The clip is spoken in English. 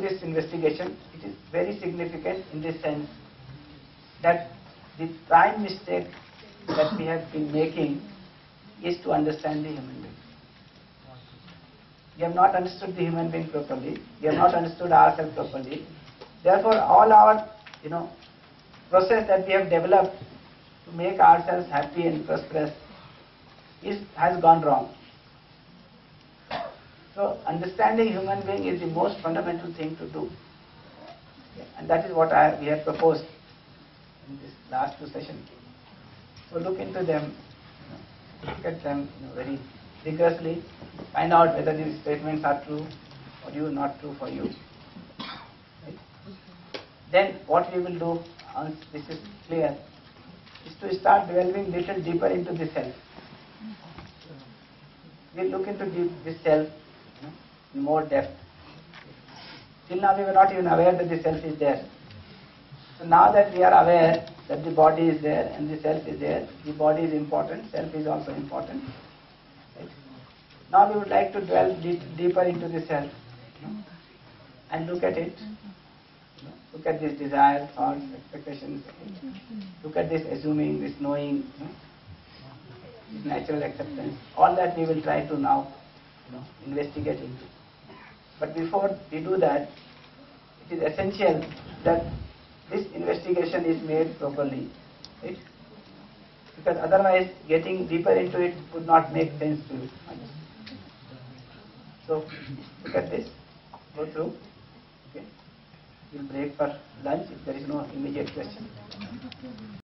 this investigation, it is very significant in the sense that the prime mistake that we have been making is to understand the human being. We have not understood the human being properly. We have not understood ourselves properly. Therefore, all our, you know, process that we have developed to make ourselves happy and prosperous is, has gone wrong. So, understanding human being is the most fundamental thing to do. And that is what I, we have proposed in this last two sessions. So, look into them, you know, look at them you know, very rigorously, find out whether these statements are true or you not true for you. Then what we will do, once this is clear, is to start delving little deeper into the self. We look into deep, this self more depth. Till now we were not even aware that the self is there. So now that we are aware that the body is there and the self is there, the body is important, self is also important. Right? Now we would like to delve deep, deeper into the self and look at it. Look at this desire, thoughts, expectations. Look at this assuming, this knowing, this natural acceptance. All that we will try to now investigate into. But before we do that, it is essential that this investigation is made properly. Right? Because otherwise getting deeper into it would not make sense to you. So look at this, go through. Okay. We'll break for lunch if there is no immediate question.